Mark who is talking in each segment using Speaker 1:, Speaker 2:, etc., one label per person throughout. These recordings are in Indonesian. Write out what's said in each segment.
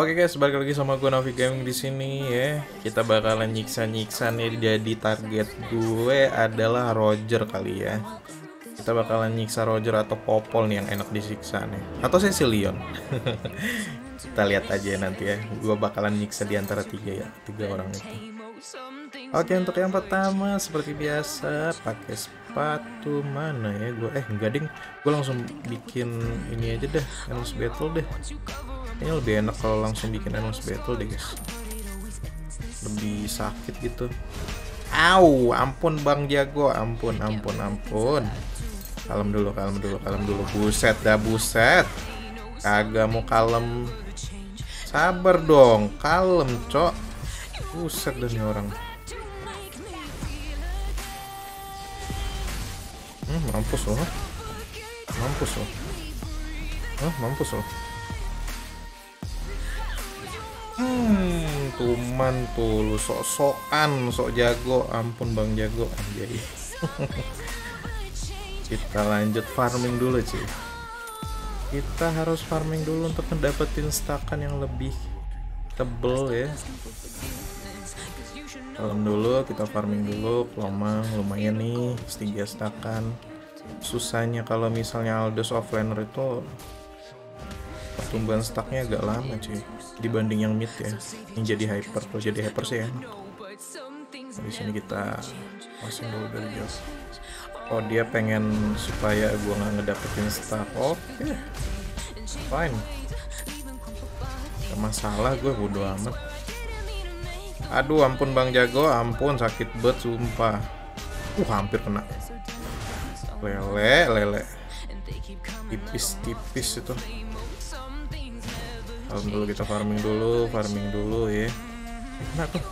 Speaker 1: Oke guys, balik lagi sama gue Novi Gaming di sini ya. Kita bakalan nyiksa-nyiksa nih jadi target gue adalah Roger kali ya. Kita bakalan nyiksa Roger atau Popol nih yang enak disiksa nih. Atau Cecilion. Kita lihat aja nanti ya. Gue bakalan nyiksa di antara tiga ya, tiga orang itu. Oke untuk yang pertama seperti biasa pakai sepatu mana ya gue eh enggak ding gue langsung bikin ini aja deh endless battle deh ini lebih enak kalau langsung bikin endless battle deh guys lebih sakit gitu Au, ampun Bang Jago, ampun, ampun, ampun. Kalem dulu, kalem dulu, kalem dulu. Buset dah, buset. Kagak mau kalem. Sabar dong, kalem, cok. Buset dah nih orang. Hmm, mampus loh. Mampus loh. Hah, mampus loh. Hmm, tuman tuh lu sok-sokan, sok jago. Ampun Bang Jago, anjay. Kita lanjut farming dulu, cuy. Kita harus farming dulu untuk mendapatkan stakan yang lebih tebel ya. Kalem dulu, kita farming dulu, kelomang lumayan nih, tiga stakan. Susahnya kalau misalnya Aldous offlaner itu pertumbuhan stacknya agak lama cuy dibanding yang mid ya. Yang jadi hyper kalau jadi hyper sih ya. Nah, di sini kita pasang dulu dari jauh. Oh dia pengen supaya gua nggak ngedapetin stack oke. Okay. fine. Gak masalah gue bodo amat. Aduh ampun bang jago ampun sakit bet sumpah. Uh hampir kena. Lele lele. Tipis-tipis itu Farm dulu kita farming dulu, farming dulu ya. Kena tuh.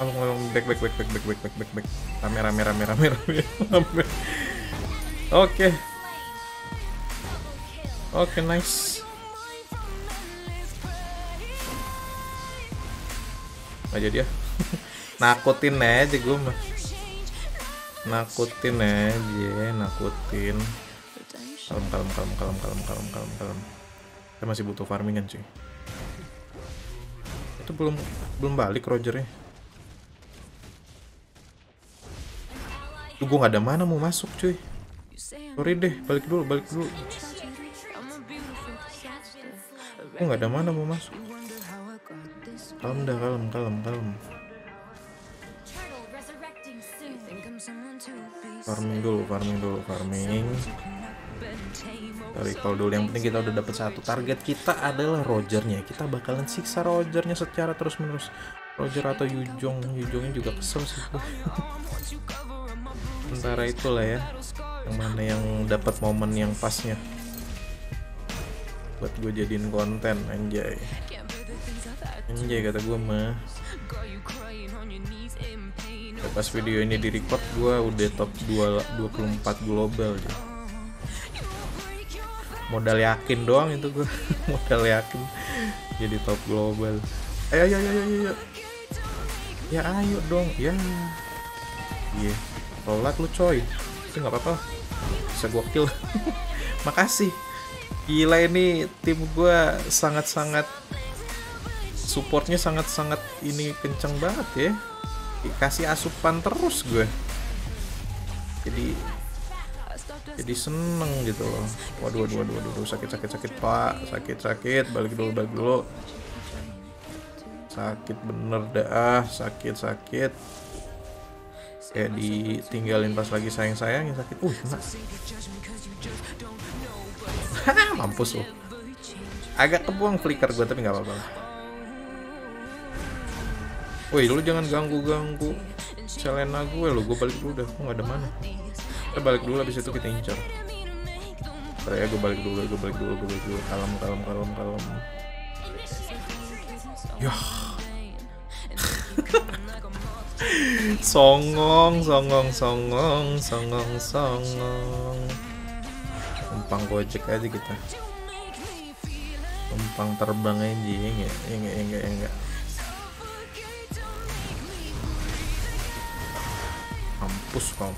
Speaker 1: Ngomong ngomong back back back back back back back back back. Rame rame rame rame rame rame. Oke. Oke nice. Gak jadi ya. Nakutin aja gue mah. Nakutin aja, nakutin Kalem, kalem, kalem, kalem, kalem, kalem, kalem, kalem. Masih butuh farming kan cuy Itu belum belum balik Rogernya. Tuh gue gak ada mana mau masuk cuy. Sorry deh, balik dulu, balik dulu. Gue gak ada mana mau masuk. Kalem dah, kalem, kalem, kalem. Farming dulu farming dulu farming. Recall dulu yang penting kita udah dapet satu target kita adalah Rogernya. Kita bakalan siksa Rogernya secara terus menerus Roger atau Yujong Yujongnya juga kesel sih. Sementara itulah ya yang mana yang dapat momen yang pasnya. Buat gue jadiin konten anjay. Anjay kata gue mah pas video ini di record gue udah top 2, 24 global jadi modal yakin doang itu gue modal yakin. Jadi top global. Ayo ayo ayo ayo, ayo. ya ayo dong. Ya. Iya. Yeah. telat lu coy. Itu nggak apa-apa. Bisa gue kill. Makasih. Gila ini tim gue sangat-sangat supportnya sangat-sangat ini kenceng banget ya. Dikasih asupan terus gue. Jadi jadi seneng gitu loh. Waduh waduh waduh waduh sakit sakit sakit pak. Sakit sakit balik dulu balik dulu. Sakit bener dah sakit sakit. Kayak ditinggalin pas lagi sayang sayang ya sakit. Uh kena. Mampus loh agak kebuang flicker gue tapi nggak apa-apa Woi lu jangan ganggu-ganggu Selena gue lo, gue balik dulu dah, gue gak ada mana? Kita balik dulu habis itu kita incar Bentar ya gue balik dulu gue balik dulu gue balik dulu. Kalem kalem kalem kalem. Yah. Songong songong songong songong songong. Numpang gojek aja kita. Numpang terbang aja ya enggak ya enggak ya enggak ya enggak mampus kau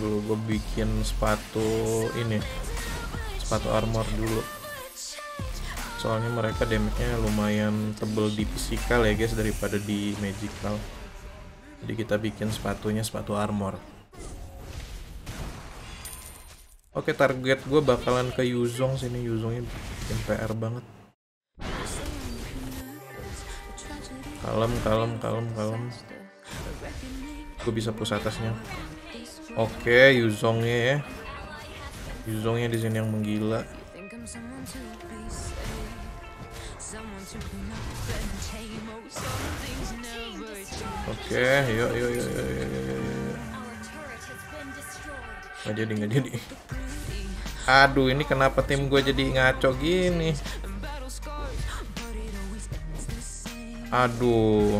Speaker 1: dulu gue bikin sepatu ini sepatu armor dulu. Soalnya mereka damage-nya lumayan tebel di physical ya guys daripada di magical. Jadi kita bikin sepatunya sepatu armor. Oke target gue bakalan ke Yuzong sini. Yuzongnya bikin PR banget kalem kalem kalem kalem gue bisa push atasnya oke Yuzongnya ya Yuzongnya di sini yang menggila Oke, yuk yuk yuk yuk yuk yuk yuk. Gak jadi nggak jadi. Aduh, ini kenapa tim gue jadi ngaco gini? Aduh.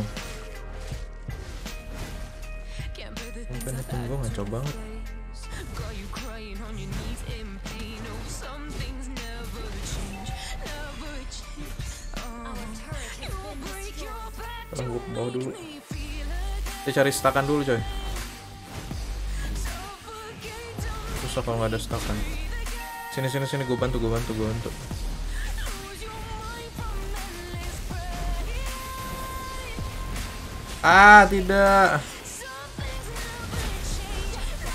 Speaker 1: Mungkin gue ngaco banget. Sekarang gue ke bawah dulu. Kita cari stakan dulu coy. Susah kalau nggak ada stakan. Sini sini sini gue bantu gue bantu gue bantu. Ah tidak.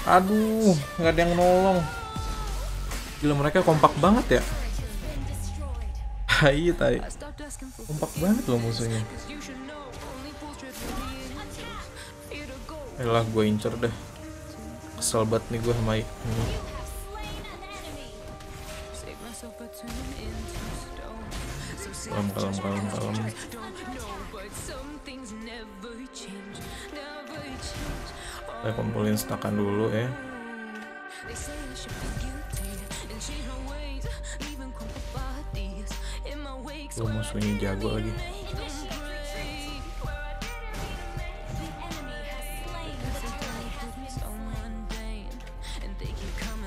Speaker 1: Aduh, nggak ada yang nolong. Gila mereka kompak banget ya. Hai, tai. Kompak banget loh musuhnya. Elah gue incer deh. Kesel banget nih gue sama ini. Kalem, kalem, kalem, kalem. Saya kumpulin stakan dulu ya. Gue musuhnya jago lagi.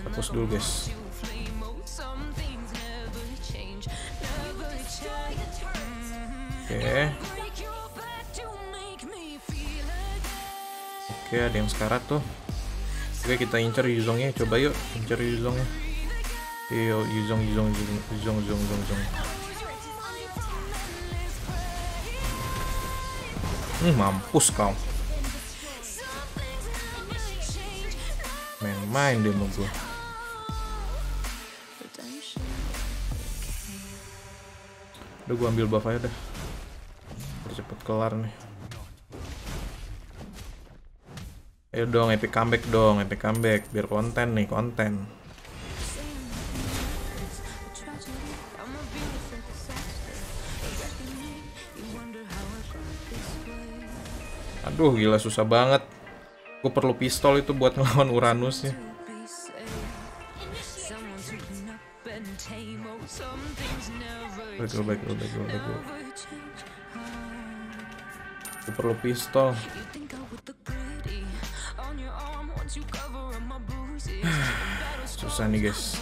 Speaker 1: Hapus dulu guys. Oke. Oke, ada yang sekarat tuh. Oke, kita incer Yuzongnya. Coba yuk, incer Yuzongnya. Yo, Yuzong, Yuzong, Yuzong, Yuzong, Yuzong, Yuzong. Hmm, mampus kau. Main-main dia sama gue. Udah gue ambil buff aja. Biar cepet kelar nih. Ayo dong, epic comeback dong, epic comeback. Biar konten nih, konten. Aduh, gila susah banget. Gue perlu pistol itu buat ngelawan Uranus ya. Baik baik baik baik dulu. Gue perlu pistol. Susah nih guys.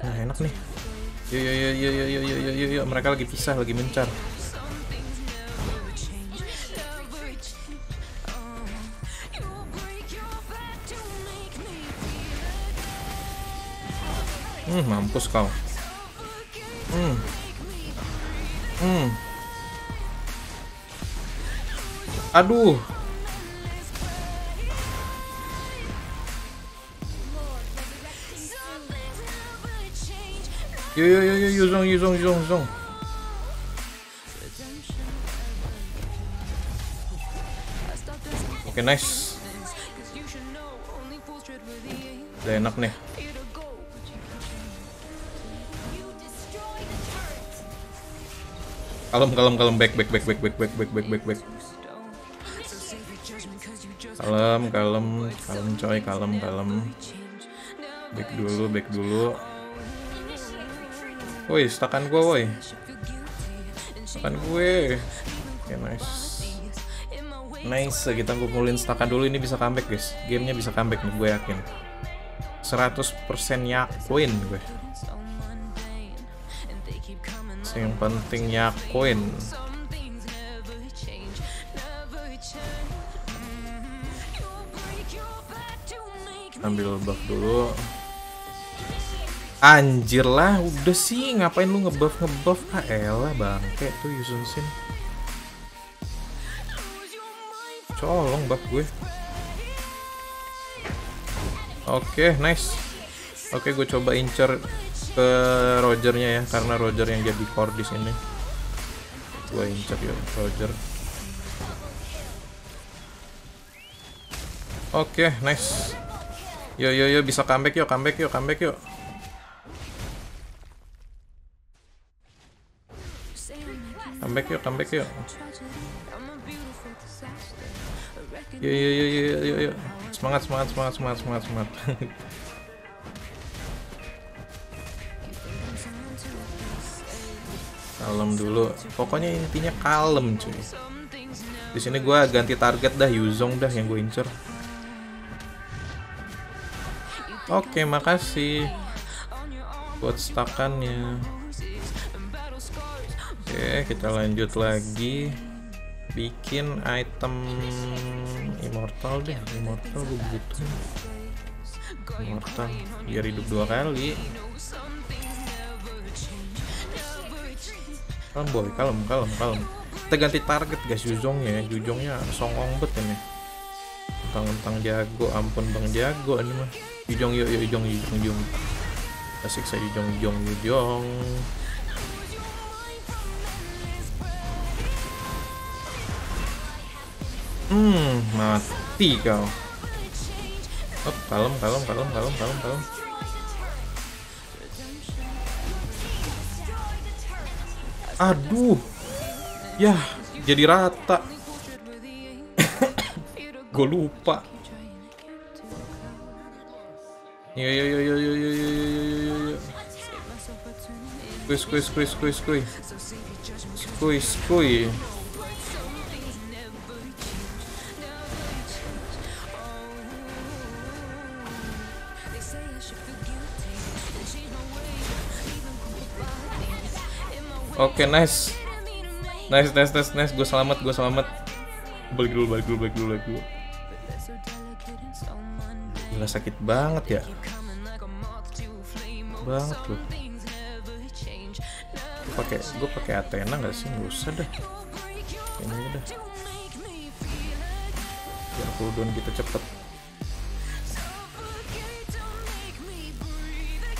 Speaker 1: Nah enak nih. Yuk yuk yuk yuk yuk yuk yuk yuk yuk mereka lagi pisah lagi mencar. Hmm, mampus kau. Hmm. Hmm. Aduh. Yo yo yo yo Yuzong Yuzong Yuzong Yuzong. Oke nice. Udah enak nih. Kalem kalem kalem back back back back back back back back back back. Kalem kalem kalem coy kalem kalem. Back dulu back dulu. Woi, stakan gue, woi. Stakan gue. Oke, nice. Nice, kita kumpulin stakan dulu ini bisa comeback, guys. Gamenya bisa comeback nih, gue yakin. 100% yakin gue. Yang penting yakin. Ambil buff dulu. Anjir lah udah sih ngapain lu ngebuff ngebuff? Ah elah bangke tuh Yusun Sin. Colong buff gue. Oke nice. Oke gue coba incer ke Rogernya ya karena Roger yang jadi core di sini. Gue incer ya Roger. Oke nice yo yo yo bisa comeback yuk comeback yuk comeback yuk comeback yuk comeback yuk yo yo yo yo yo yo. Semangat semangat semangat semangat semangat semangat. Kalem dulu. Pokoknya intinya kalem cuy. Di sini gue ganti target dah Yuzong dah yang gue incer oke makasih buat stakannya oke kita lanjut lagi. Bikin item immortal deh immortal butuh immortal biar hidup dua kali. Kalem boy kalem kalem kalem. Kita ganti target guys. Yuzongnya ya Yuzongnya songong bet ini tentang jago ampun bang jago ini mah. Yuzong yuk Yuzong Yuzong Yuzong asik saya Yuzong Yuzong Yuzong hmm mati kau. Oh kalem kalem kalem kalem kalem kalem. Aduh. Ya, jadi rata. Gue lupa. Yo yo yo yo yo yo yo yo yo yo. Skuy skuy skuy skuy skuy. Skuy skuy. Oke, okay, nice. Nice, nice, nice, nice. Gue selamat, gue selamat. Balik dulu, balik dulu, balik dulu, balik dulu. Gila sakit banget ya. Banget loh. Gue pakai, gue pakai Athena nggak sih? Gak usah dah. Ini udah. Biar cooldown kita cepet.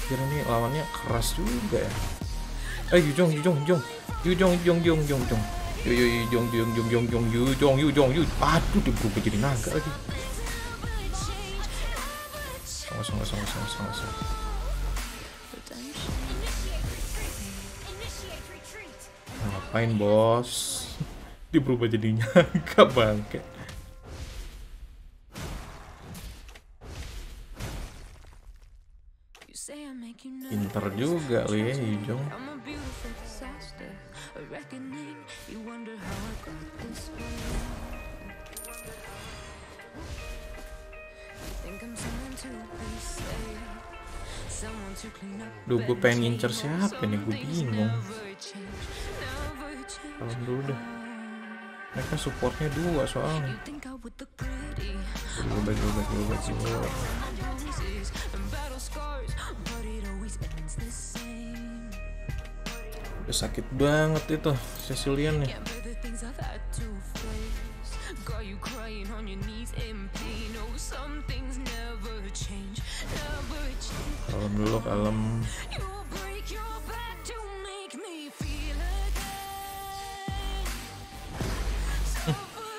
Speaker 1: Kira ini lawannya keras juga ya. Eh, Yujong, Yujong, Yujong. Yujong, Yujong, Yujong, Yujong, Yujong. Yu yu Yujong, Yujong, Yujong, Yujong, Yujong, Yujong, Yujong. Aduh, dia berubah jadi naga lagi. Sama, sama, sama, sama, sama, sama. Ngapain, bos? Dia berubah jadi naga, bangke. Pinter juga lu ya Yujong Duh gue pengen ngincer siapa nih? Gue bingung. Kalau dulu deh. Mereka supportnya dua soalnya. Dulu baik dulu baik dulu baik dulu Udah sakit banget itu Cecilian nih Got you crying on your knees in pain. Oh, some things never change. Never change. Alam dulu, alam.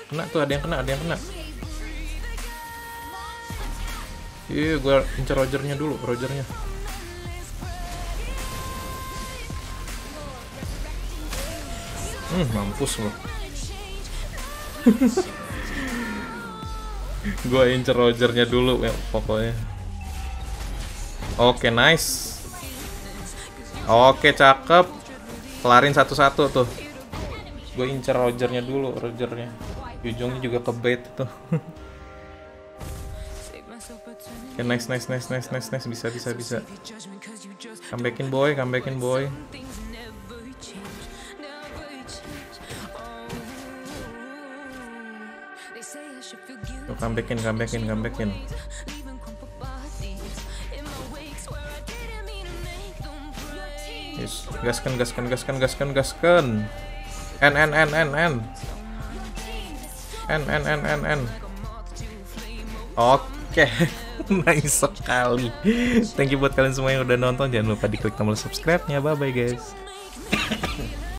Speaker 1: Kena tuh, ada yang kena, ada yang kena. Iya, gue incer Rogernya dulu, Rogernya. Hmm, mampus loh. gue incer Rogernya dulu ya, pokoknya. Oke, nice. Oke, cakep. Kelarin satu-satu tuh. Gue incer Rogernya dulu, Rogernya. Ujungnya juga ke bait tuh. Oke, okay, nice, nice, nice, nice, nice, nice, bisa, bisa, bisa. Comebackin boy, comebackin boy. Tuh comebackin, comebackin, comebackin. Yes, gaskan, gaskan, gaskan, gaskan, gaskan. N N N N N. N N N N N. Oke. Okay. nice sekali. Thank you buat kalian semua yang udah nonton. Jangan lupa diklik tombol subscribe-nya. Bye bye guys.